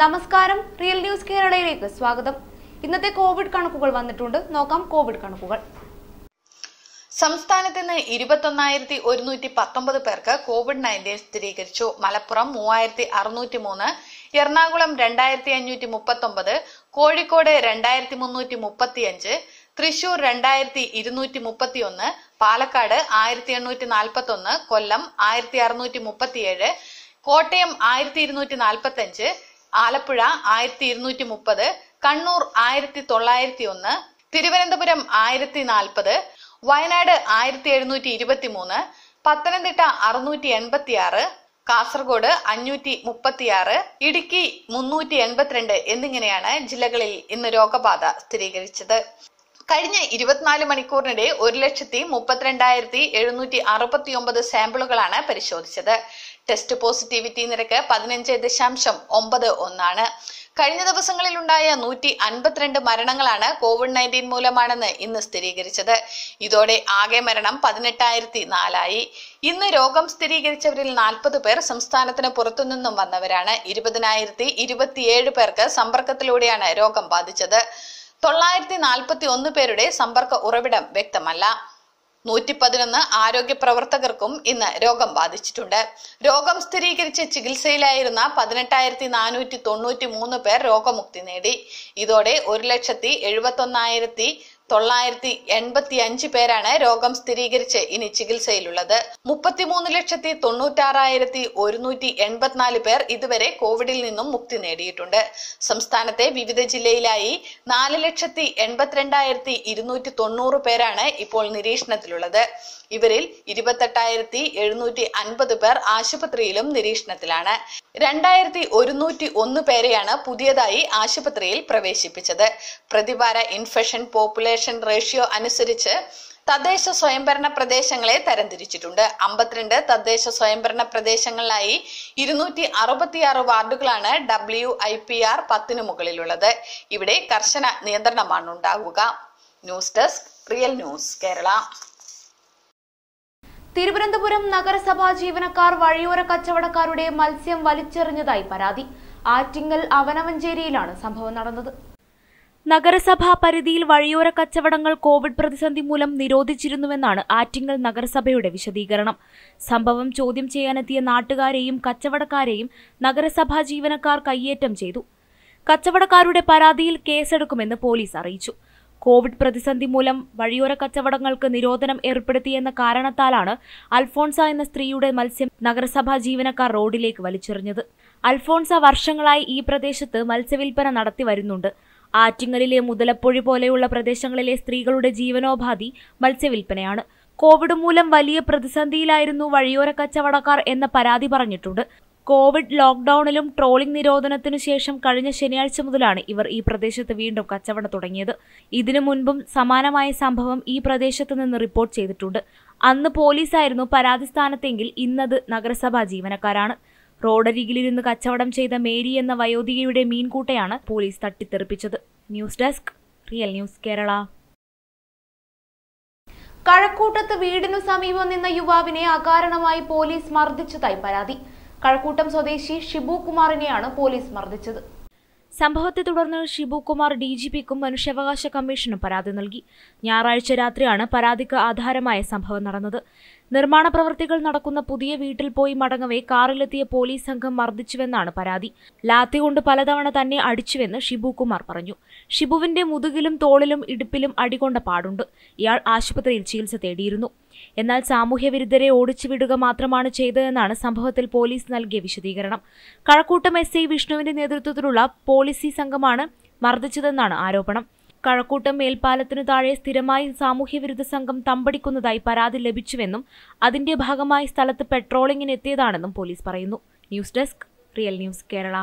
നമസ്കാരം. Real news കേരളയിലേക്ക് സ്വാഗതം. ഇന്നത്തെ കോവിഡ് കണക്കുകൾ വന്നിട്ടുണ്ട്. നോക്കാം കോവിഡ് കണക്കുകൾ. സംസ്ഥാനത്ത് ഇന്ന് ഇരുപത്തൊന്നായിരത്തി ഒരുന്നൂറ്റി പത്തൊമ്പത് പേർക്ക് കോവിഡ് നയന്റീൻ സ്ഥിരീകരിച്ചു. മലപ്പുറം മൂവായിരത്തി അറുന്നൂറ്റി മൂന്ന് എറണാകുളം രണ്ടായിരത്തി അഞ്ഞൂറ്റി മുപ്പത്തൊമ്പത് കോഴിക്കോട് രണ്ടായിരത്തി മുന്നൂറ്റി മുപ്പത്തിയഞ്ച് തൃശൂർ രണ്ടായിരത്തി ഇരുന്നൂറ്റി മുപ്പത്തി ഒന്ന് പാലക്കാട് ആയിരത്തി എണ്ണൂറ്റി നാൽപ്പത്തി ഒന്ന് കൊല്ലം ആയിരത്തി അറുന്നൂറ്റി മുപ്പത്തിയേഴ് കോട്ടയം ആയിരത്തി ഇരുന്നൂറ്റി നാൽപ്പത്തി അഞ്ച് ആലപ്പുഴ ആയിരത്തി ഇരുന്നൂറ്റി മുപ്പത് കണ്ണൂർ ആയിരത്തി തൊള്ളായിരത്തി ഒന്ന് തിരുവനന്തപുരം ആയിരത്തി നാൽപ്പത് വയനാട് ആയിരത്തി എഴുന്നൂറ്റി ഇരുപത്തി മൂന്ന് പത്തനംതിട്ട അറുന്നൂറ്റി എൺപത്തി ആറ് കാസർഗോഡ് അഞ്ഞൂറ്റി മുപ്പത്തിയാറ് ഇടുക്കി മുന്നൂറ്റി എൺപത്തിരണ്ട് എന്നിങ്ങനെയാണ് ജില്ലകളിൽ ഇന്ന് രോഗബാധ സ്ഥിരീകരിച്ചത്. കഴിഞ്ഞ ഇരുപത്തിനാല് മണിക്കൂറിനിടെ ഒരു ലക്ഷത്തി മുപ്പത്തിരണ്ടായിരത്തി എഴുന്നൂറ്റി അറുപത്തി ഒമ്പത് സാമ്പിളുകളാണ് പരിശോധിച്ചത്. ടെസ്റ്റ് പോസിറ്റിവിറ്റി നിരക്ക് പതിനഞ്ച് ദശാംശം ഒമ്പത് ഒന്നാണ്. കഴിഞ്ഞ ദിവസങ്ങളിൽ ഉണ്ടായ നൂറ്റി അൻപത്തിരണ്ട് മരണങ്ങളാണ് കോവിഡ് നയന്റീൻ മൂലമാണെന്ന് ഇന്ന് സ്ഥിരീകരിച്ചത്. ഇതോടെ ആകെ മരണം പതിനെട്ടായിരത്തി നാലായി. ഇന്ന് രോഗം സ്ഥിരീകരിച്ചവരിൽ നാൽപ്പത് പേർ സംസ്ഥാനത്തിന് പുറത്തുനിന്നും വന്നവരാണ്. ഇരുപതിനായിരത്തി ഇരുപത്തിയേഴ് പേർക്ക് സമ്പർക്കത്തിലൂടെയാണ് രോഗം ബാധിച്ചത്. തൊള്ളായിരത്തി നാൽപ്പത്തി ഒന്ന് പേരുടെ സമ്പർക്ക ഉറവിടം വ്യക്തമല്ല. നൂറ്റി പതിനൊന്ന് ആരോഗ്യ പ്രവർത്തകർക്കും ഇന്ന് രോഗം ബാധിച്ചിട്ടുണ്ട്. രോഗം സ്ഥിരീകരിച്ച ചികിത്സയിലായിരുന്ന പതിനെട്ടായിരത്തി നാനൂറ്റി തൊണ്ണൂറ്റി മൂന്ന് പേർ രോഗമുക്തി നേടി. ഇതോടെ ഒരു ലക്ഷത്തി എഴുപത്തി ഒന്നായിരത്തി തൊള്ളായിരത്തി എൺപത്തി അഞ്ച് പേരാണ് രോഗം സ്ഥിരീകരിച്ച് ഇനി ചികിത്സയിലുള്ളത്. മുപ്പത്തിമൂന്ന് ലക്ഷത്തി തൊണ്ണൂറ്റാറായിരത്തി ഒരുന്നൂറ്റി എൺപത്തിനാല് പേർ ഇതുവരെ കോവിഡിൽ നിന്നും മുക്തി നേടിയിട്ടുണ്ട്. സംസ്ഥാനത്തെ വിവിധ ജില്ലയിലായി നാല് ലക്ഷത്തി എൺപത്തിരണ്ടായിരത്തി ഇരുന്നൂറ്റി തൊണ്ണൂറ് പേരാണ് ഇപ്പോൾ നിരീക്ഷണത്തിലുള്ളത്. ഇവരിൽ ഇരുപത്തെട്ടായിരത്തി എഴുന്നൂറ്റി അൻപത് പേർ ആശുപത്രിയിലും നിരീക്ഷണത്തിലാണ്. രണ്ടായിരത്തി ഒരുന്നൂറ്റി ഒന്ന് പേരെയാണ് പുതിയതായി ആശുപത്രിയിൽ പ്രവേശിപ്പിച്ചത്. പ്രതിവാര ഇൻഫെക്ഷൻ പോപ്പുലേഷൻ റേഷ്യോ അനുസരിച്ച് തദ്ദേശ സ്വയംഭരണ പ്രദേശങ്ങളെ തരംതിരിച്ചിട്ടുണ്ട്. അമ്പത്തിരണ്ട് തദ്ദേശ സ്വയംഭരണ പ്രദേശങ്ങളിലായി ഇരുന്നൂറ്റി അറുപത്തിയാറ് വാർഡുകളാണ് ഡബ്ല്യു ഐ പി ആർ പത്തിന് മുകളിലുള്ളത്. ഇവിടെ കർശന നിയന്ത്രണമാണ് ഉണ്ടാവുക. News desk real news Kerala. Thiruvananthapuram നഗരസഭാ ജീവനക്കാർ വഴിയോര കച്ചവടക്കാരുടെ മത്സ്യം വലിച്ചെറിഞ്ഞതായി പരാതി. ആറ്റിങ്ങൽ അവനവഞ്ചേരിയിലാണ് സംഭവം നടന്നത്. നഗരസഭാ പരിധിയിൽ വഴിയോര കച്ചവടങ്ങൾ കോവിഡ് പ്രതിസന്ധി മൂലം നിരോധിച്ചിരുന്നുവെന്നാണ് ആറ്റിങ്ങൽ നഗരസഭയുടെ വിശദീകരണം. സംഭവം ചോദ്യം ചെയ്യാനെത്തിയ നാട്ടുകാരെയും കച്ചവടക്കാരെയും നഗരസഭാ ജീവനക്കാർ കയ്യേറ്റം ചെയ്തു. കച്ചവടക്കാരുടെ പരാതിയിൽ കേസെടുക്കുമെന്ന് പോലീസ് അറിയിച്ചു. കോവിഡ് പ്രതിസന്ധി മൂലം വഴിയോര കച്ചവടങ്ങൾക്ക് നിരോധനം ഏർപ്പെടുത്തിയെന്ന കാരണത്താലാണ് അൽഫോൺസ എന്ന സ്ത്രീയുടെ മത്സ്യം നഗരസഭാ ജീവനക്കാർ റോഡിലേക്ക് വലിച്ചെറിഞ്ഞത്. അൽഫോൺസ വർഷങ്ങളായി ഈ പ്രദേശത്ത് മത്സ്യവിൽപ്പന നടത്തി വരുന്നുണ്ട്. ആറ്റിങ്ങലിലെ മുതലപ്പൊഴി പോലെയുള്ള പ്രദേശങ്ങളിലെ സ്ത്രീകളുടെ ജീവനോപാധി മത്സ്യവില്പനയാണ് കോവിഡ് മൂലം വലിയ പ്രതിസന്ധിയിലായിരുന്നു വഴിയോര കച്ചവടക്കാർ എന്ന പരാതി പറഞ്ഞിട്ടുണ്ട്. കോവിഡ് ലോക്ക്ഡൌണിലും ട്രോളിംഗ് നിരോധനത്തിനു ശേഷം കഴിഞ്ഞ ശനിയാഴ്ച മുതലാണ് ഇവർ ഈ പ്രദേശത്ത് വീണ്ടും കച്ചവടം തുടങ്ങിയത്. ഇതിനു മുൻപും സമാനമായ സംഭവം ഈ പ്രദേശത്ത് നിന്ന് റിപ്പോർട്ട് ചെയ്തിട്ടുണ്ട്. അന്ന് പോലീസായിരുന്നു പരാതി സ്ഥാനത്തെങ്കിൽ ഇന്നത് നഗരസഭാ ജീവനക്കാരാണ്. റോഡരികിലിരുന്ന് കച്ചവടം ചെയ്ത മേരി എന്ന വയോധികയുടെ മീൻകൂട്ടയാണ് police തട്ടിത്തെറിപ്പിച്ചത്. News desk real news Kerala. കഴക്കൂട്ടത്ത് വീടിനു സമീപം നിന്ന യുവാവിനെ അകാരണമായി പോലീസ് മർദ്ദിച്ചതായി പരാതി. കഴക്കൂട്ടം സ്വദേശി ഷിബു കുമാറിനെയാണ് പോലീസ് മർദ്ദിച്ചത്. സംഭവത്തെ തുടർന്ന് ഷിബു കുമാർ ഡി ജി പിക്കും മനുഷ്യാവകാശ കമ്മീഷനും പരാതി നൽകി. ഞായറാഴ്ച രാത്രിയാണ് പരാതിക്ക് ആധാരമായ സംഭവം നടന്നത്. നിർമ്മാണ പ്രവൃത്തികൾ നടക്കുന്ന പുതിയ വീട്ടിൽ പോയി മടങ്ങവേ കാറിലെത്തിയ പോലീസ് സംഘം മർദ്ദിച്ചുവെന്നാണ് പരാതി. ലാത്തി കൊണ്ട് പലതവണ തന്നെ അടിച്ചുവെന്ന് ഷിബു കുമാർ പറഞ്ഞു. ഷിബുവിന്റെ മുതുകിലും തോളിലും ഇടുപ്പിലും അടികൊണ്ട പാടുണ്ട്. ഇയാൾ ആശുപത്രിയിൽ ചികിത്സ തേടിയിരുന്നു. എന്നാൽ സാമൂഹ്യവിരുദ്ധരെ ഓടിച്ചു വിടുക മാത്രമാണ് ചെയ്തതെന്നാണ് സംഭവത്തിൽ പോലീസ് നൽകിയ വിശദീകരണം. കഴക്കൂട്ടം എസ് ഐ വിഷ്ണുവിന്റെ നേതൃത്വത്തിലുള്ള പോലീസി സംഘമാണ് മർദ്ദിച്ചതെന്നാണ് ആരോപണം. കഴക്കൂട്ടം മേൽപ്പാലത്തിനു താഴെ സ്ഥിരമായി സാമൂഹ്യവിരുദ്ധ സംഘം തമ്പടിക്കുന്നതായി പരാതി ലഭിച്ചുവെന്നും അതിന്റെ ഭാഗമായി സ്ഥലത്ത് പെട്രോളിംഗിന് എത്തിയതാണെന്നും പോലീസ് പറയുന്നു. News desk real news Kerala.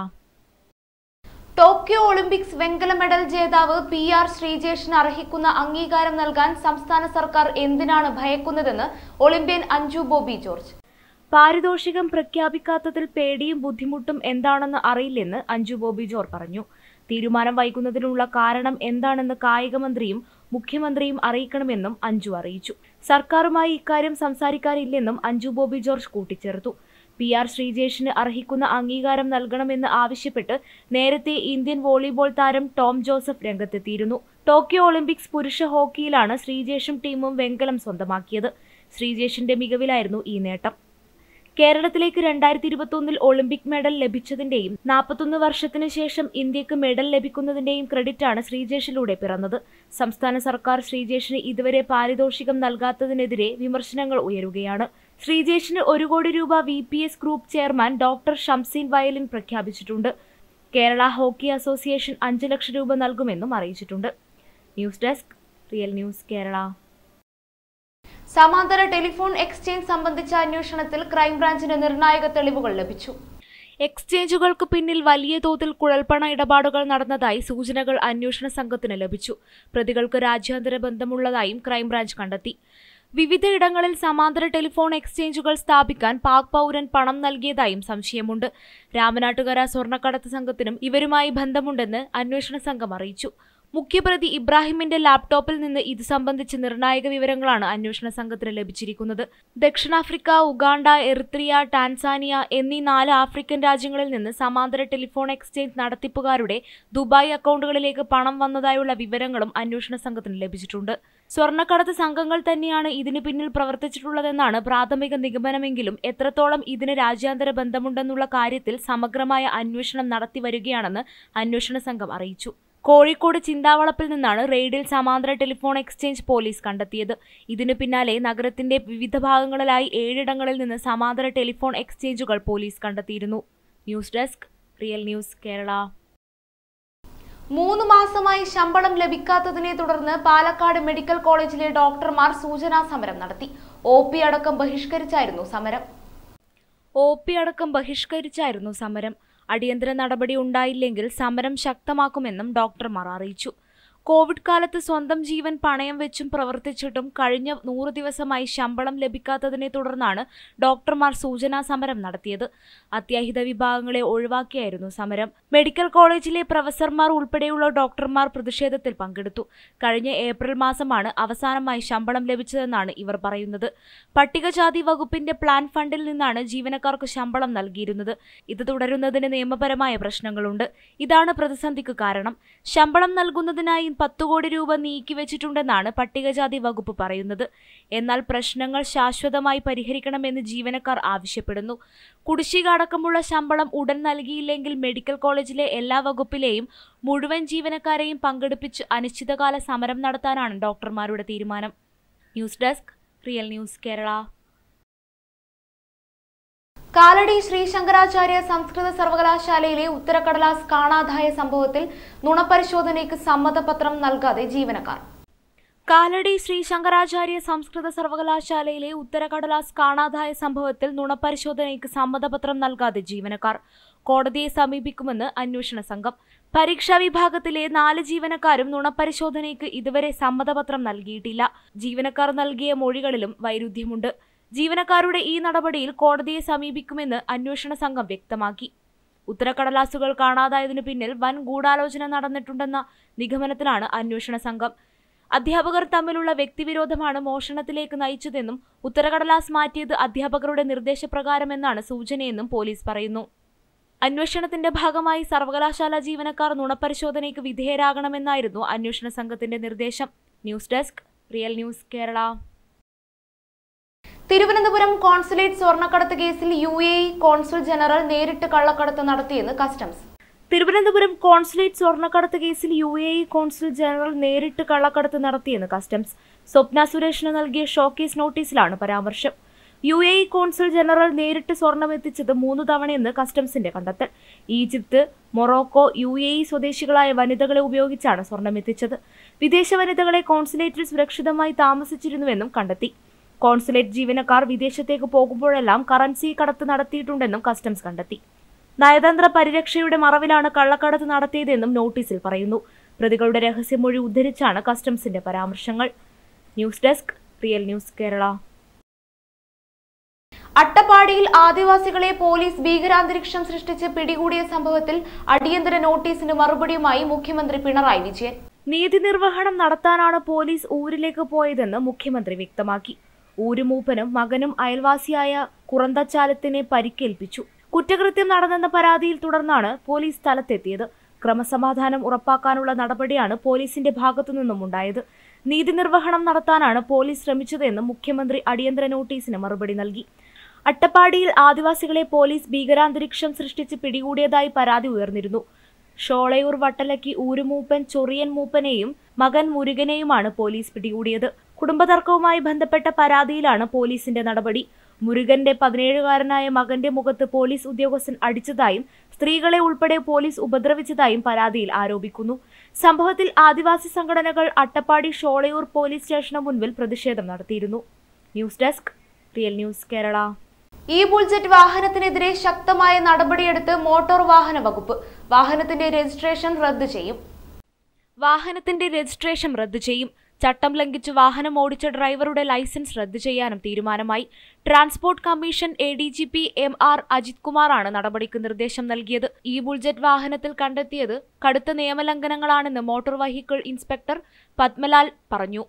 Tokyo Olympics വെങ്കല മെഡൽ ജേതാവ് പി ആർ ശ്രീജേഷിന് അർഹിക്കുന്ന അംഗീകാരം നൽകാൻ സംസ്ഥാന സർക്കാർ എന്തിനാണ് ഭയക്കുന്നതെന്ന് ഒളിമ്പ്യൻ അഞ്ജു ബോബി ജോർജ്. പാരിതോഷികം പ്രഖ്യാപിക്കാത്തതിൽ പേടിയും ബുദ്ധിമുട്ടും എന്താണെന്ന് അറിയില്ലെന്ന് അഞ്ജു ബോബി ജോർജ് പറഞ്ഞു. തീരുമാനം വൈകുന്നതിനുള്ള കാരണം എന്താണെന്ന് കായികമന്ത്രിയും മുഖ്യമന്ത്രിയും അറിയിക്കണമെന്നും അഞ്ജു അറിയിച്ചു. സർക്കാരുമായി ഇക്കാര്യം സംസാരിക്കാനില്ലെന്നും അഞ്ജു ബോബി ജോർജ് കൂട്ടിച്ചേർത്തു. പി ആർ ശ്രീജേഷിന് അർഹിക്കുന്ന അംഗീകാരം നൽകണമെന്ന് ആവശ്യപ്പെട്ട് നേരത്തെ ഇന്ത്യൻ വോളിബോൾ താരം ടോം ജോസഫ് രംഗത്തെത്തിയിരുന്നു. ടോക്കിയോ ഒളിമ്പിക്സ് പുരുഷ ഹോക്കിയിലാണ് ശ്രീജേഷും ടീമും വെങ്കലം സ്വന്തമാക്കിയത്. ശ്രീജേഷിന്റെ മികവിലായിരുന്നു ഈ നേട്ടം. കേരളത്തിലേക്ക് രണ്ടായിരത്തി ഇരുപത്തൊന്നിൽ ഒളിമ്പിക് മെഡൽ ലഭിച്ചതിന്റെയും നാൽപ്പത്തൊന്ന് വർഷത്തിനു ശേഷം ഇന്ത്യയ്ക്ക് മെഡൽ ലഭിക്കുന്നതിന്റെയും ക്രെഡിറ്റാണ് ശ്രീജേഷിലൂടെ പിറന്നത്. സംസ്ഥാന സർക്കാർ ശ്രീജേഷിന് ഇതുവരെ പാരിതോഷികം നൽകാത്തതിനെതിരെ വിമർശനങ്ങൾ ഉയരുകയാണ്. ശ്രീജേഷിന് ഒരു കോടി രൂപ V P S group chairman doctor Shamseen Vayalil പ്രഖ്യാപിച്ചിട്ടുണ്ട്. കേരള ഹോക്കി അസോസിയേഷൻ അഞ്ച് ലക്ഷം രൂപ നൽകുമെന്നും അറിയിച്ചിട്ടുണ്ട്. News desk real news Kerala. സമാന്തര ടെലിഫോൺ എക്സ്ചേഞ്ച് സംബന്ധിച്ച അന്വേഷണത്തിൽ ക്രൈംബ്രാഞ്ചിന് നിർണായക തെളിവുകൾ ലഭിച്ചു. എക്സ്ചേഞ്ചുകൾക്ക് പിന്നിൽ വലിയ തോതിൽ കുഴൽപ്പണ ഇടപാടുകൾ നടന്നതായി സൂചനകൾ അന്വേഷണ സംഘത്തിന് ലഭിച്ചു. പ്രതികൾക്ക് രാജ്യാന്തര ബന്ധമുള്ളതായും ക്രൈംബ്രാഞ്ച് കണ്ടെത്തി. വിവിധയിടങ്ങളിൽ സമാന്തര ടെലിഫോൺ എക്സ്ചേഞ്ചുകൾ സ്ഥാപിക്കാൻ പാക് പൗരൻ പണം നൽകിയതായും സംശയമുണ്ട്. രാമനാട്ടുകര സ്വർണക്കടത്ത് സംഘത്തിനും ഇവരുമായി ബന്ധമുണ്ടെന്ന് അന്വേഷണ സംഘം അറിയിച്ചു. മുഖ്യപ്രതി ഇബ്രാഹിമിന്റെ ലാപ്ടോപ്പിൽ നിന്ന് ഇത് സംബന്ധിച്ച് നിർണായക വിവരങ്ങളാണ് അന്വേഷണ സംഘത്തിന് ലഭിച്ചിരിക്കുന്നത്. ദക്ഷിണാഫ്രിക്ക ഉഗാണ്ട എറിത്രിയ ടാൻസാനിയ എന്നീ നാല് ആഫ്രിക്കൻ രാജ്യങ്ങളിൽ നിന്ന് സമാന്തര ടെലിഫോൺ എക്സ്ചേഞ്ച് നടത്തിപ്പുകാരുടെ ദുബായ് അക്കൗണ്ടുകളിലേക്ക് പണം വന്നതായുള്ള വിവരങ്ങളും അന്വേഷണ സംഘത്തിന് ലഭിച്ചിട്ടുണ്ട്. സ്വർണക്കടത്ത് സംഘങ്ങൾ തന്നെയാണ് ഇതിന് പിന്നിൽ പ്രവർത്തിച്ചിട്ടുള്ളതെന്നാണ് പ്രാഥമിക നിഗമനമെങ്കിലും എത്രത്തോളം ഇതിന് രാജ്യാന്തര ബന്ധമുണ്ടെന്നുള്ള കാര്യത്തിൽ സമഗ്രമായ അന്വേഷണം നടത്തി വരികയാണെന്ന് അന്വേഷണ സംഘം അറിയിച്ചു. കോഴിക്കോട് ചിന്താവളപ്പിൽ നിന്നാണ് റെയ്ഡിൽ സമാന്തര ടെലിഫോൺ എക്സ്ചേഞ്ച് പോലീസ് കണ്ടെത്തിയത്. ഇതിനു പിന്നാലെ നഗരത്തിന്റെ വിവിധ ഭാഗങ്ങളിലായി ഏഴിടങ്ങളിൽ നിന്ന് സമാന്തര ടെലിഫോൺ എക്സ്ചേഞ്ചുകൾ പോലീസ് കണ്ടെത്തിയിരുന്നു. News desk real news Kerala. മൂന്ന് മാസമായി ശമ്പളം ലഭിക്കാത്തതിനെ തുടർന്ന് പാലക്കാട് മെഡിക്കൽ കോളേജിലെ ഡോക്ടർമാർ സൂചനാ സമരം നടത്തി. ഒ അടക്കം ബഹിഷ്കരിച്ചായിരുന്നു സമരം. ഒ പി അടക്കം ബഹിഷ്കരിച്ചായിരുന്നു സമരം. അടിയന്തര നടപടി ഉണ്ടായില്ലെങ്കിൽ സമരം ശക്തമാക്കുമെന്നും ഡോക്ടർമാർ അറിയിച്ചു. കോവിഡ് കാലത്ത് സ്വന്തം ജീവൻ പണയം വെച്ചും പ്രവർത്തിച്ചിട്ടും കഴിഞ്ഞ നൂറ് ദിവസമായി ശമ്പളം ലഭിക്കാത്തതിനെ തുടർന്നാണ് ഡോക്ടർമാർ സൂചനാ സമരം നടത്തിയത്. അത്യാഹിത വിഭാഗങ്ങളെ ഒഴിവാക്കിയായിരുന്നു സമരം. മെഡിക്കൽ കോളേജിലെ പ്രൊഫസർമാർ ഉൾപ്പെടെയുള്ള ഡോക്ടർമാർ പ്രതിഷേധത്തിൽ പങ്കെടുത്തു. കഴിഞ്ഞ ഏപ്രിൽ മാസമാണ് അവസാനമായി ശമ്പളം ലഭിച്ചതെന്നാണ് ഇവർ പറയുന്നത്. പട്ടികജാതി വകുപ്പിന്റെ പ്ലാൻ ഫണ്ടിൽ നിന്നാണ് ജീവനക്കാർക്ക് ശമ്പളം നൽകിയിരുന്നത്. ഇത് തുടരുന്നതിന് നിയമപരമായ പ്രശ്നങ്ങളുണ്ട്. ഇതാണ് പ്രതിസന്ധിക്ക് കാരണം. ശമ്പളം നൽകുന്നതിനായി പത്തു കോടി രൂപ നീക്കിവെച്ചിട്ടുണ്ടെന്നാണ് പട്ടികജാതി വകുപ്പ് പറയുന്നത്. എന്നാൽ പ്രശ്നങ്ങൾ ശാശ്വതമായി പരിഹരിക്കണമെന്ന് ജീവനക്കാർ ആവശ്യപ്പെടുന്നു. കുടിശ്ശിക അടക്കമുള്ള ശമ്പളം ഉടൻ നൽകിയില്ലെങ്കിൽ മെഡിക്കൽ കോളേജിലെ എല്ലാ വകുപ്പിലെയും മുഴുവൻ ജീവനക്കാരെയും പങ്കെടുപ്പിച്ച് അനിശ്ചിതകാല സമരം നടത്താനാണ് ഡോക്ടർമാരുടെ തീരുമാനം. News desk real news Kerala. Kalady Shri Shankaracharya സംസ്കൃത സർവകലാശാലയിലെ ഉത്തരക്കടലാസ് കാണാതായ സംഭവത്തിൽ നുണപരിശോധനയ്ക്ക് സമ്മതപത്രം നൽകാതെ ജീവനക്കാർ. കാലടി ശ്രീ ശങ്കരാചാര്യ സംസ്കൃത സർവകലാശാലയിലെ ഉത്തരകടലാസ് കാണാതായ സംഭവത്തിൽ നുണപരിശോധനയ്ക്ക് സമ്മതപത്രം നൽകാതെ ജീവനക്കാർ. കോടതിയെ സമീപിക്കുമെന്ന് അന്വേഷണ സംഘം. പരീക്ഷാ വിഭാഗത്തിലെ നാല് ജീവനക്കാരും നുണപരിശോധനയ്ക്ക് ഇതുവരെ സമ്മതപത്രം നൽകിയിട്ടില്ല. ജീവനക്കാർ നൽകിയ മൊഴികളിലും വൈരുദ്ധ്യമുണ്ട്. ജീവനക്കാരുടെ ഈ നടപടിയിൽ കോടതിയെ സമീപിക്കുമെന്ന് അന്വേഷണ സംഘം വ്യക്തമാക്കി. ഉത്തരക്കടലാസുകൾ കാണാതായതിനു പിന്നിൽ വൻ ഗൂഢാലോചന നടന്നിട്ടുണ്ടെന്ന നിഗമനത്തിലാണ് അന്വേഷണ സംഘം. അധ്യാപകർ തമ്മിലുള്ള വ്യക്തിവിരോധമാണ് മോഷണത്തിലേക്ക് നയിച്ചതെന്നും ഉത്തരകടലാസ് മാറ്റിയത് അധ്യാപകരുടെ നിർദ്ദേശപ്രകാരമെന്നാണ് സൂചനയെന്നും പോലീസ് പറയുന്നു. അന്വേഷണത്തിന്റെ ഭാഗമായി സർവകലാശാല ജീവനക്കാർ നുണപരിശോധനയ്ക്ക് വിധേയരാകണമെന്നായിരുന്നു അന്വേഷണ സംഘത്തിന്റെ നിർദ്ദേശം. News desk real news Kerala. Thiruvananthapuram consulate സ്വർണക്കടത്ത് കേസിൽ യു എ കോൺസുൽ ജനറൽ നേരിട്ട് കള്ളക്കടത്ത് നടത്തിയെന്ന് കസ്റ്റംസ്. തിരുവനന്തപുരം കോൺസുലേറ്റ് സ്വർണക്കടത്ത് കേസിൽ U A E consul general നേരിട്ട് കള്ളക്കടത്ത് നടത്തിയെന്ന് കസ്റ്റംസ്. സ്വപ്ന സുരേഷിന് നൽകിയ ഷോക്കേസ് നോട്ടീസിലാണ് പരാമർശം. U A E consul general നേരിട്ട് സ്വർണം എത്തിച്ചത് മൂന്ന് തവണയെന്ന് കസ്റ്റംസിന്റെ കണ്ടെത്തൽ. Egypt Morocco U A E സ്വദേശികളായ വനിതകളെ ഉപയോഗിച്ചാണ് സ്വർണം എത്തിച്ചത്. വിദേശ വനിതകളെ കോൺസുലേറ്റിൽ സുരക്ഷിതമായി താമസിച്ചിരുന്നുവെന്നും കണ്ടെത്തി. കോൺസുലേറ്റ് ജീവനക്കാർ വിദേശത്തേക്ക് പോകുമ്പോഴെല്ലാം കറൻസി കടത്ത് നടത്തിയിട്ടുണ്ടെന്നും കസ്റ്റംസ് കണ്ടെത്തി. നയതന്ത്ര പരിരക്ഷയുടെ മറവിലാണ് കള്ളക്കടത്ത് നടത്തിയതെന്നും നോട്ടീസിൽ പറയുന്നു. പ്രതികളുടെ രഹസ്യമൊഴി ഉദ്ധരിച്ചാണ് കസ്റ്റംസിന്റെ പരാമർശങ്ങൾ. News desk real news Kerala. അട്ടപ്പാടിയിൽ ആദിവാസികളെ പോലീസ് ഭീകരാന്തരീക്ഷം സൃഷ്ടിച്ച് പിടികൂടിയ സംഭവത്തിൽ അടിയന്തര നോട്ടീസിന് മറുപടിയുമായി മുഖ്യമന്ത്രി പിണറായി വിജയൻ. നീതി നിർവഹണം നടത്താനാണ് പോലീസ് ഊരിലേക്ക് പോയതെന്ന് മുഖ്യമന്ത്രി വ്യക്തമാക്കി. ഊരുമൂപ്പനും മകനും അയൽവാസിയായ കുറന്തച്ചാലത്തിനെ പരിക്കേൽപ്പിച്ചു. കുറ്റകൃത്യം നടന്നെന്ന പരാതിയിൽ തുടർന്നാണ് പോലീസ് സ്ഥലത്തെത്തിയത്. ക്രമസമാധാനം ഉറപ്പാക്കാനുള്ള നടപടിയാണ് പോലീസിന്റെ ഭാഗത്തുനിന്നും ഉണ്ടായത് നീതി നിർവഹണം നടത്താനാണ് പോലീസ് ശ്രമിച്ചതെന്ന് മുഖ്യമന്ത്രി അടിയന്തര നോട്ടീസിന് മറുപടി നൽകി. അട്ടപ്പാടിയിൽ ആദിവാസികളെ പോലീസ് ഭീകരാന്തരീക്ഷം സൃഷ്ടിച്ച് പിടികൂടിയതായി പരാതി ഉയർന്നിരുന്നു. ഷോളയൂർ വട്ടലക്കി ഊരുമൂപ്പൻ ചൊറിയൻ മൂപ്പനെയും മകൻ മുരുകനെയുമാണ് പോലീസ് പിടികൂടിയത്. കുടുംബതർക്കവുമായി ബന്ധപ്പെട്ട പരാതിയിലാണ് പോലീസിന്റെ നടപടി. മുരുകന്റെ പതിനേഴുകാരനായ മകന്റെ മുഖത്ത് പോലീസ് ഉദ്യോഗസ്ഥൻ അടിച്ചതായും സ്ത്രീകളെ ഉൾപ്പെടെ പോലീസ് ഉപദ്രവിച്ചതായും പരാതിയിൽ ആരോപിക്കുന്നു. സംഭവത്തിൽ ആദിവാസി സംഘടനകൾ അട്ടപ്പാടി ഷോളയൂർ പോലീസ് സ്റ്റേഷന് മുൻപിൽ പ്രതിഷേധം നടത്തിയിരുന്നു. News desk real news Kerala. E bull jet വാഹനത്തിനെതിരെ ശക്തമായ നടപടിയെടുത്ത് മോട്ടോർ വാഹന വകുപ്പ് വാഹനത്തിന്റെ രജിസ്ട്രേഷൻ റദ്ദു ചെയ്യും. വാഹനത്തിന്റെ രജിസ്ട്രേഷൻ റദ്ദു ചെയ്യും. ചട്ടം ലംഘിച്ച് വാഹനം ഓടിച്ച ഡ്രൈവറുടെ ലൈസൻസ് റദ്ദു ചെയ്യാനും തീരുമാനമായി. Transport commission A D G P M R Ajith കുമാറാണ് നടപടിക്ക് നിർദ്ദേശം നൽകിയത്. ഈ ബുൾജറ്റ് വാഹനത്തിൽ കണ്ടെത്തിയത് കടുത്ത നിയമലംഘനങ്ങളാണെന്ന് മോട്ടോർ വെഹിക്കിൾ ഇൻസ്പെക്ടർ പത്മലാൽ പറഞ്ഞു.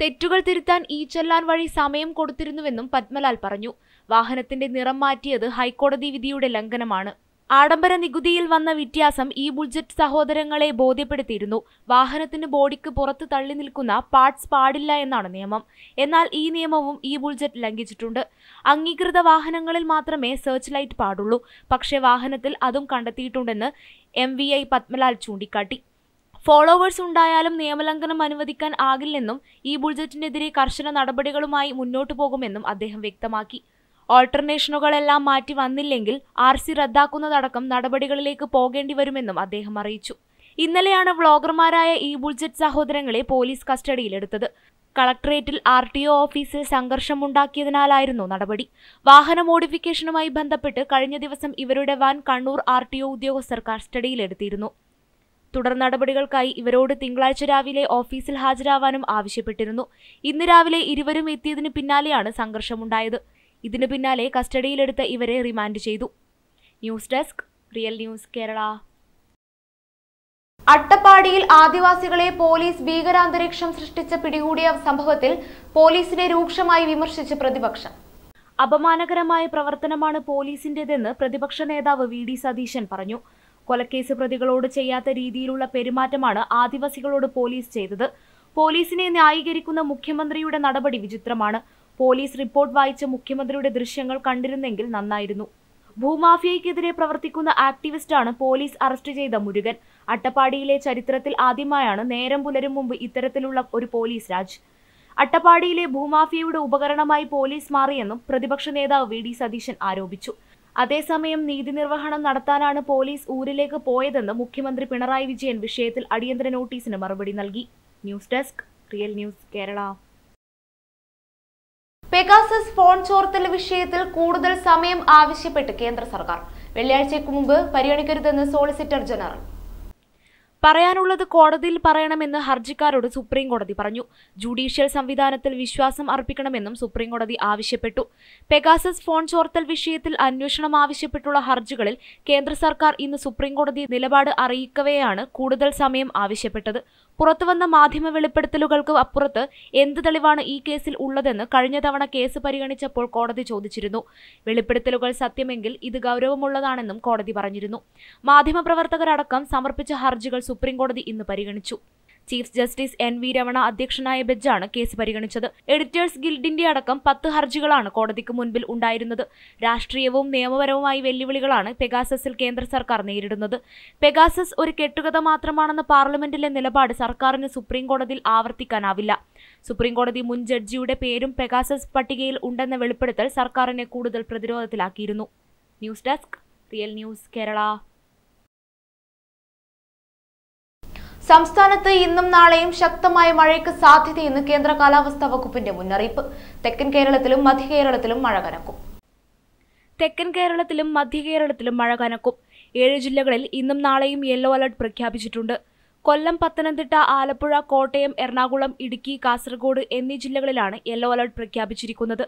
തെറ്റുകൾ തിരുത്താൻ ഈ ചെല്ലാൻ വഴി സമയം കൊടുത്തിരുന്നുവെന്നും പത്മലാൽ പറഞ്ഞു. വാഹനത്തിന്റെ നിറം മാറ്റിയത് ഹൈക്കോടതി വിധിയുടെ ലംഘനമാണ്. ആഡംബര നികുതിയിൽ വന്ന വ്യത്യാസം ഈ ബുൾജറ്റ് സഹോദരങ്ങളെ ബോധ്യപ്പെടുത്തിയിരുന്നു. വാഹനത്തിന് ബോഡിക്ക് പുറത്ത് തള്ളി നിൽക്കുന്ന പാർട്സ് പാടില്ല എന്നാണ് നിയമം. എന്നാൽ ഈ നിയമവും ഈ ബുൾജറ്റ് ലംഘിച്ചിട്ടുണ്ട്. അംഗീകൃത വാഹനങ്ങളിൽ മാത്രമേ സെർച്ച് ലൈറ്റ് പാടുള്ളൂ. പക്ഷേ വാഹനത്തിൽ അതും കണ്ടെത്തിയിട്ടുണ്ടെന്ന് എം വി ഐ പത്മലാൽ ചൂണ്ടിക്കാട്ടി. ഫോളോവേഴ്സ് ഉണ്ടായാലും നിയമലംഘനം അനുവദിക്കാൻ ആകില്ലെന്നും ഈ ബുൾജറ്റിനെതിരെ കർശന നടപടികളുമായി മുന്നോട്ടു പോകുമെന്നും അദ്ദേഹം വ്യക്തമാക്കി. ഓൾട്ടർനേഷനുകളെല്ലാം മാറ്റി വന്നില്ലെങ്കിൽ ആർ സി റദ്ദാക്കുന്നതടക്കം നടപടികളിലേക്ക് പോകേണ്ടി വരുമെന്നും അദ്ദേഹം അറിയിച്ചു. ഇന്നലെയാണ് വ്ളോഗർമാരായ ഈ ബുൾജറ്റ് സഹോദരങ്ങളെ പോലീസ് കസ്റ്റഡിയിലെടുത്തത്. കളക്ടറേറ്റിൽ ആർ ടി ഒ ഓഫീസിൽ സംഘർഷമുണ്ടാക്കിയതിനാലായിരുന്നു നടപടി. വാഹന മോഡിഫിക്കേഷനുമായി ബന്ധപ്പെട്ട് കഴിഞ്ഞ ദിവസം ഇവരുടെ van Kannur R T O ഉദ്യോഗസ്ഥർ കസ്റ്റഡിയിലെടുത്തിരുന്നു. തുടർ നടപടികൾക്കായി ഇവരോട് തിങ്കളാഴ്ച രാവിലെ ഓഫീസിൽ ഹാജരാവാനും ആവശ്യപ്പെട്ടിരുന്നു. ഇന്ന് രാവിലെ ഇരുവരും എത്തിയതിന് പിന്നാലെയാണ് സംഘർഷമുണ്ടായത്. ഇതിനു പിന്നാലെ കസ്റ്റഡിയിലെടുത്ത് ഇവരെ റിമാൻഡ് ചെയ്തു. News desk real news Kerala. അട്ടപ്പാടിയിൽ ആദിവാസികളെ പോലീസ് ഭീകരാന്തരീക്ഷം സൃഷ്ടിച്ച പിടികൂടിയ സംഭവത്തിൽ പോലീസിനെ രൂക്ഷമായി വിമർശിച്ച് പ്രതിപക്ഷം. അപമാനകരമായ പ്രവർത്തനമാണ് പോലീസിന്റേതെന്ന് പ്രതിപക്ഷ നേതാവ് വി ഡി സതീശൻ പറഞ്ഞു. കൊലക്കേസ് പ്രതികളോട് ചെയ്യാത്ത രീതിയിലുള്ള പെരുമാറ്റമാണ് ആദിവാസികളോട് പോലീസ് ചെയ്തത്. പോലീസിനെ ന്യായീകരിക്കുന്ന മുഖ്യമന്ത്രിയുടെ നടപടി വിചിത്രമാണ്. പോലീസ് റിപ്പോർട്ട് വായിച്ച മുഖ്യമന്ത്രിയുടെ ദൃശ്യങ്ങൾ കണ്ടിരുന്നെങ്കിൽ നന്നായിരുന്നു. ഭൂമാഫിയയ്ക്കെതിരെ പ്രവർത്തിക്കുന്ന ആക്ടിവിസ്റ്റാണ് പോലീസ് അറസ്റ്റ് ചെയ്ത മുരുകൻ. അട്ടപ്പാടിയിലെ ചരിത്രത്തിൽ ആദ്യമായാണ് നേരം പുലരും മുമ്പ് ഇത്തരത്തിലുള്ള ഒരു പോലീസ് രാജ്. അട്ടപ്പാടിയിലെ ഭൂമാഫിയയുടെ ഉപകരണമായി പോലീസ് മാറിയെന്നും പ്രതിപക്ഷ നേതാവ് വി. ഡി. സതീശൻ ആരോപിച്ചു. അതേസമയം നീതിനിർവഹണം നടത്താനാണ് പോലീസ് ഊരിലേക്ക് പോയതെന്ന് മുഖ്യമന്ത്രി പിണറായി വിജയൻ വിഷയത്തിൽ അടിയന്തര നോട്ടീസിന് മറുപടി നൽകി. News desk real news Kerala. Pegasus phone ചോർത്തൽ വിഷയത്തിൽ കൂടുതൽ സമയം ആവശ്യപ്പെട്ട് കേന്ദ്ര സർക്കാർ. വെള്ളിയാഴ്ചയ്ക്ക് മുമ്പ് പരിഗണിക്കരുതെന്ന് സോളിസിറ്റർ ജനറൽ. പറയാനുള്ളത് കോടതിയിൽ പറയണമെന്ന് ഹർജിക്കാരോട് സുപ്രീം കോടതി പറഞ്ഞു. ജുഡീഷ്യൽ സംവിധാനത്തിൽ വിശ്വാസം അർപ്പിക്കണമെന്നും സുപ്രീം കോടതി ആവശ്യപ്പെട്ടു. പെഗാസസ് ഫോൺ ചോർത്തൽ വിഷയത്തിൽ അന്വേഷണം ആവശ്യപ്പെട്ടുള്ള ഹർജികളിൽ കേന്ദ്ര സർക്കാർ ഇന്ന് സുപ്രീം കോടതി നിലപാട് അറിയിക്കവെയാണ് കൂടുതൽ സമയം ആവശ്യപ്പെട്ടത്. പുറത്തുവന്ന മാധ്യമ വെളിപ്പെടുത്തലുകൾക്ക് അപ്പുറത്ത് എന്ത് തെളിവാണ് ഈ കേസിൽ ഉള്ളതെന്ന് കഴിഞ്ഞ തവണ കേസ് പരിഗണിച്ചപ്പോൾ കോടതി ചോദിച്ചിരുന്നു. വെളിപ്പെടുത്തലുകൾ സത്യമെങ്കിൽ ഇത് ഗൗരവമുള്ളതാണെന്നും കോടതി പറഞ്ഞിരുന്നു. മാധ്യമപ്രവർത്തകരടക്കം സമർപ്പിച്ച ഹർജികൾ സുപ്രീം കോടതി ഇന്ന് പരിഗണിച്ചു. Chief justice N V Ramana അധ്യക്ഷനായ ബെഞ്ചാണ് കേസ് പരിഗണിച്ചത്. എഡിറ്റേഴ്സ് ഗിൽഡിന്റെ അടക്കം പത്ത് ഹർജികളാണ് കോടതിക്ക് മുൻപിൽ ഉണ്ടായിരുന്നത്. രാഷ്ട്രീയവും നിയമപരവുമായ വെല്ലുവിളികളാണ് പെഗാസസിൽ കേന്ദ്ര സർക്കാർ നേരിടുന്നത്. പെഗാസസ് ഒരു കെട്ടുകഥ മാത്രമാണെന്ന പാർലമെന്റിലെ നിലപാട് സർക്കാരിന് സുപ്രീം കോടതിയിൽ ആവർത്തിക്കാനാവില്ല. സുപ്രീം കോടതി മുൻ ജഡ്ജിയുടെ പേരും പെഗാസസ് പട്ടികയിൽ ഉണ്ടെന്ന വെളിപ്പെടുത്തൽ സർക്കാരിനെ കൂടുതൽ പ്രതിരോധത്തിലാക്കിയിരുന്നു. News desk real news Kerala. സംസ്ഥാനത്ത് ഇന്നും നാളെയും ശക്തമായ മഴയ്ക്ക് സാധ്യതയെന്ന് കേന്ദ്ര കാലാവസ്ഥാ വകുപ്പിന്റെ മുന്നറിയിപ്പ്. തെക്കൻ കേരളത്തിലും മധ്യ കേരളത്തിലും മഴ കനക്കും. തെക്കൻ കേരളത്തിലും മധ്യ കേരളത്തിലും മഴ കനക്കും. ഏഴ് ജില്ലകളിൽ ഇന്നും നാളെയും യെല്ലോ അലർട്ട് പ്രഖ്യാപിച്ചിട്ടുണ്ട്. കൊല്ലം പത്തനംതിട്ട ആലപ്പുഴ കോട്ടയം എറണാകുളം ഇടുക്കി കാസർഗോഡ് എന്നീ ജില്ലകളിലാണ് യെല്ലോ അലർട്ട് പ്രഖ്യാപിച്ചിരിക്കുന്നത്.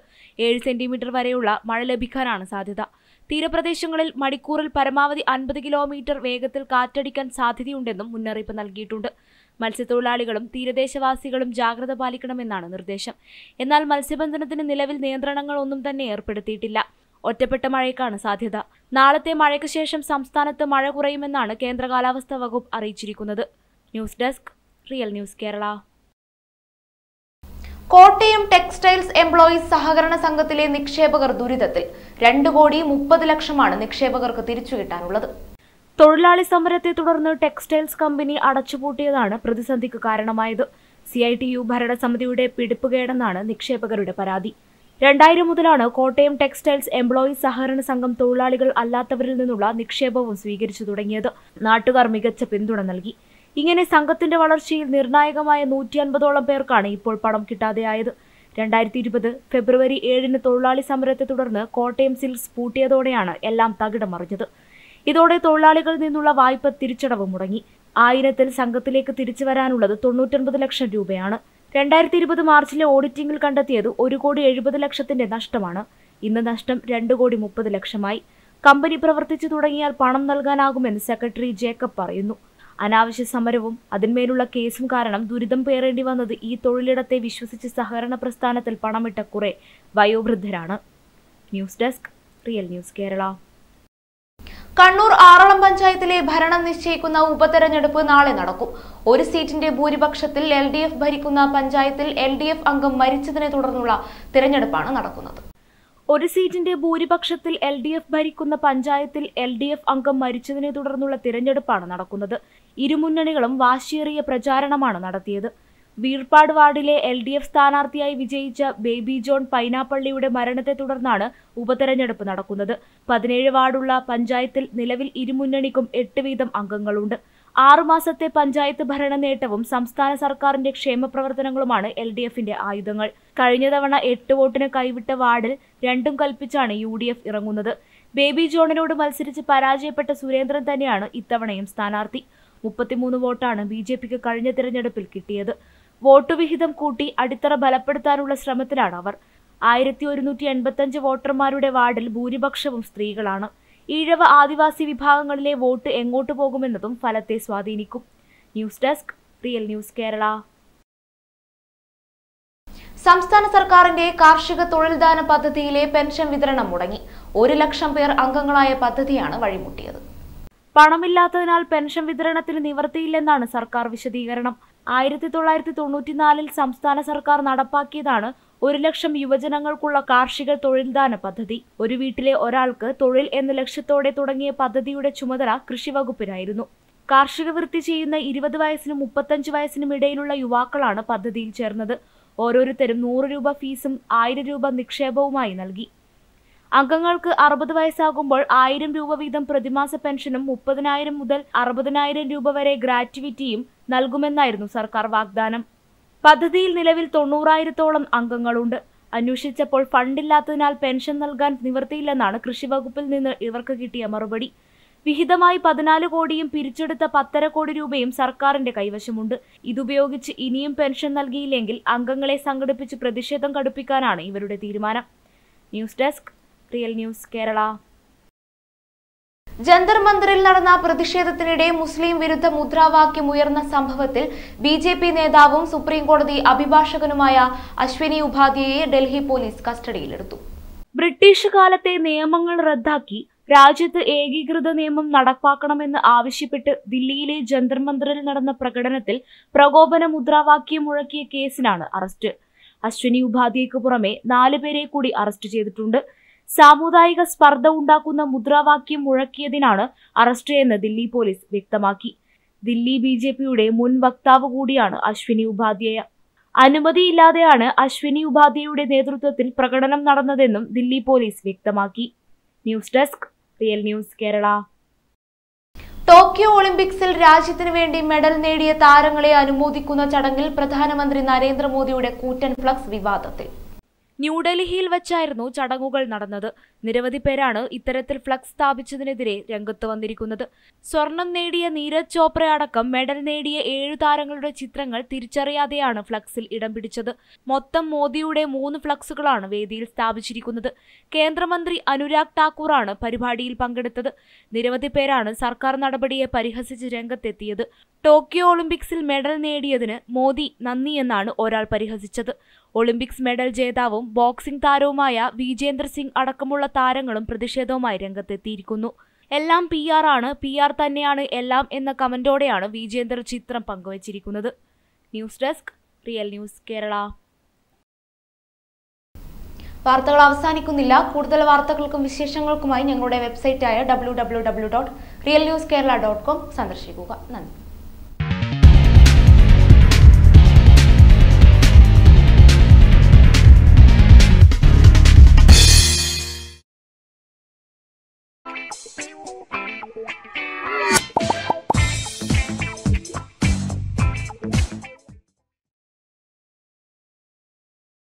ഏഴ് സെന്റിമീറ്റർ വരെയുള്ള മഴ ലഭിക്കാനാണ് സാധ്യത. തീരപ്രദേശങ്ങളിൽ മണിക്കൂറിൽ പരമാവധി അൻപത് കിലോമീറ്റർ വേഗത്തിൽ കാറ്റടിക്കാൻ സാധ്യതയുണ്ടെന്നും മുന്നറിയിപ്പ് നൽകിയിട്ടുണ്ട്. മത്സ്യത്തൊഴിലാളികളും തീരദേശവാസികളും ജാഗ്രത പാലിക്കണമെന്നാണ് നിർദ്ദേശം. എന്നാൽ മത്സ്യബന്ധനത്തിന് നിലവിൽ നിയന്ത്രണങ്ങളൊന്നും തന്നെ ഏർപ്പെടുത്തിയിട്ടില്ല. ഒറ്റപ്പെട്ട മഴയ്ക്കാണ് സാധ്യത. നാളത്തെ മഴയ്ക്ക് ശേഷം സംസ്ഥാനത്ത് മഴ കുറയുമെന്നാണ് കേന്ദ്ര കാലാവസ്ഥാ വകുപ്പ് അറിയിച്ചിരിക്കുന്നത്. News desk real news Kerala. Kottayam textiles employees സഹകരണ സംഘത്തിലെ നിക്ഷേപകർ ദുരിതത്തിൽ. രണ്ടു കോടി മുപ്പത് ലക്ഷമാണ് നിക്ഷേപകർക്ക് തിരിച്ചു കിട്ടാനുള്ളത്. തൊഴിലാളി സമരത്തെ തുടർന്ന് ടെക്സ്റ്റൈൽസ് കമ്പനി അടച്ചുപൂട്ടിയതാണ് പ്രതിസന്ധിക്ക് കാരണമായത്. സി ഐ ടി യു ഭരണസമിതിയുടെ പിടിപ്പുകേടെന്നാണ് നിക്ഷേപകരുടെ പരാതി. രണ്ടായിരം മുതലാണ് കോട്ടയം ടെക്സ്റ്റൈൽസ് എംപ്ലോയീസ് സഹകരണ സംഘം തൊഴിലാളികൾ അല്ലാത്തവരിൽ നിന്നുള്ള നിക്ഷേപവും സ്വീകരിച്ചു തുടങ്ങിയത്. നാട്ടുകാർ മികച്ച പിന്തുണ നൽകി. ഇങ്ങനെ സംഘത്തിന്റെ വളർച്ചയിൽ നിർണായകമായ നൂറ്റി അൻപതോളം പേർക്കാണ് ഇപ്പോൾ പണം കിട്ടാതെയായത്. രണ്ടായിരത്തി ഇരുപത് ഫെബ്രുവരി ഏഴിന് തൊഴിലാളി സമരത്തെ തുടർന്ന് കോട്ടയം സിൽസ് പൂട്ടിയതോടെയാണ് എല്ലാം തകിടമറിഞ്ഞത്. ഇതോടെ തൊഴിലാളികളിൽ നിന്നുള്ള വായ്പ തിരിച്ചടവ് മുടങ്ങി. ആയിരത്തിൽ സംഘത്തിലേക്ക് തിരിച്ചു വരാനുള്ളത് തൊണ്ണൂറ്റൊൻപത് ലക്ഷം രൂപയാണ്. രണ്ടായിരത്തി ഇരുപത് മാർച്ചിലെ ഓഡിറ്റിംഗിൽ കണ്ടെത്തിയത് ഒരു കോടി എഴുപത് ലക്ഷത്തിന്റെ നഷ്ടമാണ്. ഇന്ന് നഷ്ടം രണ്ട് കോടി മുപ്പത് ലക്ഷമായി. കമ്പനി പ്രവർത്തിച്ചു തുടങ്ങിയാൽ പണം നൽകാനാകുമെന്ന് സെക്രട്ടറി ജേക്കബ് പറയുന്നു. അനാവശ്യ സമരവും അതിന്മേലുള്ള കേസും കാരണം ദുരിതം പേറേണ്ടി വന്നത് ഈ തൊഴിലിടത്തെ വിശ്വസിച്ച് സഹകരണ പ്രസ്ഥാനത്തിൽ പണമിട്ട കുറെ വയോവൃദ്ധരാണ്. News desk real news Kerala. Kannur Aralam പഞ്ചായത്തിലെ ഭരണം നിശ്ചയിക്കുന്ന ഉപതെരഞ്ഞെടുപ്പ് നാളെ നടക്കും. ഒരു സീറ്റിന്റെ ഭൂരിപക്ഷത്തിൽ എൽ ഡി എഫ് ഭരിക്കുന്ന പഞ്ചായത്തിൽ എൽ ഡി എഫ് അംഗം മരിച്ചതിനെ തുടർന്നുള്ള തിരഞ്ഞെടുപ്പാണ് നടക്കുന്നത്. ഒരു സീറ്റിന്റെ ഭൂരിപക്ഷത്തിൽ എൽ ഡി എഫ് ഭരിക്കുന്ന പഞ്ചായത്തിൽ എൽ ഡി എഫ് അംഗം മരിച്ചതിനെ തുടർന്നുള്ള തിരഞ്ഞെടുപ്പാണ് നടക്കുന്നത്. ഇരുമുന്നണികളും വാശിയേറിയ പ്രചാരണമാണ് നടത്തിയത്. വീർപ്പാട് വാർഡിലെ എൽ ഡി എഫ് സ്ഥാനാർത്ഥിയായി വിജയിച്ച ബേബി ജോൺ പൈനാപ്പള്ളിയുടെ മരണത്തെ തുടർന്നാണ് ഉപതെരഞ്ഞെടുപ്പ് നടക്കുന്നത്. പതിനേഴ് വാർഡുള്ള പഞ്ചായത്തിൽ നിലവിൽ ഇരുമുന്നണിക്കും എട്ട് വീതം അംഗങ്ങളുണ്ട്. ആറുമാസത്തെ പഞ്ചായത്ത് ഭരണ നേട്ടവും സംസ്ഥാന സർക്കാരിന്റെ ക്ഷേമപ്രവർത്തനങ്ങളുമാണ് എൽ ഡി എഫിന്റെ ആയുധങ്ങൾ. കഴിഞ്ഞ തവണ എട്ട് വോട്ടിന് കൈവിട്ട വാർഡിൽ രണ്ടും കൽപ്പിച്ചാണ് യു ഡി എഫ് ഇറങ്ങുന്നത്. ബേബി ജോണിനോട് മത്സരിച്ച് പരാജയപ്പെട്ട സുരേന്ദ്രൻ തന്നെയാണ് ഇത്തവണയും സ്ഥാനാർത്ഥി. മുപ്പത്തിമൂന്ന് വോട്ടാണ് ബി ജെ പിക്ക് കഴിഞ്ഞ തിരഞ്ഞെടുപ്പിൽ കിട്ടിയത്. വോട്ട് വിഹിതം കൂട്ടി അടിത്തറ ബലപ്പെടുത്താനുള്ള ശ്രമത്തിലാണ് അവർ. ആയിരത്തി ഒരുന്നൂറ്റി എൺപത്തഞ്ച് വോട്ടർമാരുടെ വാർഡിൽ ഭൂരിപക്ഷവും സ്ത്രീകളാണ്. ഈഴവ ആദിവാസി വിഭാഗങ്ങളിലെ വോട്ട് എങ്ങോട്ട് പോകുമെന്നതും ഫലത്തെ സ്വാധീനിക്കും. News desk real news Kerala. സംസ്ഥാന സർക്കാരിന്റെ കാർഷിക തൊഴിൽദാന പദ്ധതിയിലെ പെൻഷൻ വിതരണം മുടങ്ങി. ഒരു ലക്ഷം പേർ അംഗങ്ങളായ പദ്ധതിയാണ് വഴിമുട്ടിയത്. പണമില്ലാത്തതിനാൽ പെൻഷൻ വിതരണത്തിന് നിവർത്തിയില്ലെന്നാണ് സർക്കാർ വിശദീകരണം. ആയിരത്തി തൊള്ളായിരത്തി തൊണ്ണൂറ്റിനാലിൽ സംസ്ഥാന സർക്കാർ നടപ്പാക്കിയതാണ് ഒരു ലക്ഷം യുവജനങ്ങൾക്കുള്ള കാർഷിക തൊഴിൽദാന പദ്ധതി. ഒരു വീട്ടിലെ ഒരാൾക്ക് തൊഴിൽ എന്ന ലക്ഷ്യത്തോടെ തുടങ്ങിയ പദ്ധതിയുടെ ചുമതല കൃഷിവകുപ്പിനായിരുന്നു കാർഷിക വൃത്തി ചെയ്യുന്ന ഇരുപത് വയസ്സിനും മുപ്പത്തഞ്ച് വയസ്സിനും ഇടയിലുള്ള യുവാക്കളാണ് പദ്ധതിയിൽ ചേർന്നത്. ഓരോരുത്തരും നൂറ് രൂപ ഫീസും ആയിരം രൂപ നിക്ഷേപവുമായി നൽകി. അംഗങ്ങൾക്ക് അറുപത് വയസ്സാകുമ്പോൾ ആയിരം രൂപ വീതം പ്രതിമാസ പെൻഷനും മുപ്പതിനായിരം മുതൽ അറുപതിനായിരം രൂപ വരെ ഗ്രാറ്റുവിറ്റിയും നൽകുമെന്നായിരുന്നു സർക്കാർ വാഗ്ദാനം. പദ്ധതിയിൽ നിലവിൽ തൊണ്ണൂറായിരത്തോളം അംഗങ്ങളുണ്ട്. അന്വേഷിച്ചപ്പോൾ ഫണ്ടില്ലാത്തതിനാൽ പെൻഷൻ നൽകാൻ നിവൃത്തിയില്ലെന്നാണ് കൃഷിവകുപ്പിൽ നിന്ന് ഇവർക്ക് കിട്ടിയ മറുപടി. വിഹിതമായി പതിനാല് കോടിയും പിരിച്ചെടുത്ത പത്തര കോടി രൂപയും സർക്കാരിന്റെ കൈവശമുണ്ട്. ഇതുപയോഗിച്ച് ഇനിയും പെൻഷൻ നൽകിയില്ലെങ്കിൽ അംഗങ്ങളെ സംഘടിപ്പിച്ച് പ്രതിഷേധം കടുപ്പിക്കാനാണ് ഇവരുടെ തീരുമാനം. News desk real news Kerala. Jantar മന്ദിറിൽ നടന്ന പ്രതിഷേധത്തിനിടെ മുസ്ലിം വിരുദ്ധ മുദ്രാവാക്യം ഉയർന്ന സംഭവത്തിൽ ബി ജെ പി നേതാവും സുപ്രീംകോടതി അഭിഭാഷകനുമായ അശ്വിനി ഉപാധ്യയെ ഡൽഹി പോലീസ് കസ്റ്റഡിയിലെടുത്തു. ബ്രിട്ടീഷ് കാലത്തെ നിയമങ്ങൾ റദ്ദാക്കി രാജ്യത്ത് ഏകീകൃത നിയമം നടപ്പാക്കണമെന്ന് ആവശ്യപ്പെട്ട് ദില്ലിയിലെ ജന്തർ മന്ദിറിൽ നടന്ന പ്രകടനത്തിൽ പ്രകോപന മുദ്രാവാക്യം മുഴക്കിയ കേസിലാണ് അറസ്റ്റ്. അശ്വിനി ഉപാധ്യയ്ക്ക് പുറമെ നാലുപേരെ കൂടി അറസ്റ്റ് ചെയ്തിട്ടുണ്ട്. സാമുദായിക സ്പർദ്ധ ഉണ്ടാക്കുന്ന മുദ്രാവാക്യം മുഴക്കിയതിനാണ് അറസ്റ്റ് എന്ന് ദില്ലി പോലീസ് വ്യക്തമാക്കി. ദില്ലി ബി ജെ പിയുടെ മുൻ വക്താവ് കൂടിയാണ് അശ്വിനി ഉപാധ്യായ. അനുമതിയില്ലാതെയാണ് അശ്വിനി ഉപാധ്യായയുടെ നേതൃത്വത്തിൽ പ്രകടനം നടന്നതെന്നും ദില്ലി പോലീസ് വ്യക്തമാക്കി. News desk real news Kerala. Tokyo ഒളിമ്പിക്സിൽ രാജ്യത്തിനു വേണ്ടി മെഡൽ നേടിയ താരങ്ങളെ അനുമോദിക്കുന്ന ചടങ്ങിൽ പ്രധാനമന്ത്രി നരേന്ദ്രമോദിയുടെ കൂറ്റൻ ഫ്ലക്സ് വിവാദത്തിൽ. ന്യൂഡൽഹിയിൽ വച്ചായിരുന്നു ചടങ്ങുകൾ നടന്നത്. നിരവധി പേരാണ് ഇത്തരത്തിൽ ഫ്ലക്സ് സ്ഥാപിച്ചതിനെതിരെ രംഗത്ത് വന്നിരിക്കുന്നത്. സ്വർണം നേടിയ നീരജ് ചോപ്ര അടക്കം മെഡൽ നേടിയ ഏഴു താരങ്ങളുടെ ചിത്രങ്ങൾ തിരിച്ചറിയാതെയാണ് ഫ്ലക്സിൽ ഇടം പിടിച്ചത്. മൊത്തം മോദിയുടെ മൂന്ന് ഫ്ലക്സുകളാണ് വേദിയിൽ സ്ഥാപിച്ചിരിക്കുന്നത്. കേന്ദ്രമന്ത്രി അനുരാഗ് താക്കൂറാണ് പരിപാടിയിൽ പങ്കെടുത്തത്. നിരവധി പേരാണ് സർക്കാർ നടപടിയെ പരിഹസിച്ച് രംഗത്തെത്തിയത്. ടോക്കിയോ ഒളിമ്പിക്സിൽ മെഡൽ നേടിയതിന് മോദി നന്ദിയെന്നാണ് ഒരാൾ പരിഹസിച്ചത്. ഒളിമ്പിക്സ് മെഡൽ ജേതാവും ബോക്സിംഗ് താരവുമായ വിജേന്ദർ സിംഗ് അടക്കമുള്ള താരങ്ങളും പ്രതിഷേധവുമായി രംഗത്തെത്തിയിരിക്കുന്നു. എല്ലാം പി ആർ ആണ്. പി ആർ തന്നെയാണ് എല്ലാം എന്ന കമന്റോടെയാണ് വിജേന്ദർ ചിത്രം പങ്കുവച്ചിരിക്കുന്നത്. News desk real news Kerala. വാർത്തകൾ അവസാനിക്കുന്നില്ല. കൂടുതൽ വാർത്തകൾക്കും വിശേഷങ്ങൾക്കുമായി ഞങ്ങളുടെ വെബ്സൈറ്റായ W W W dot real news Kerala dot com സന്ദർശിക്കുക. നന്ദി.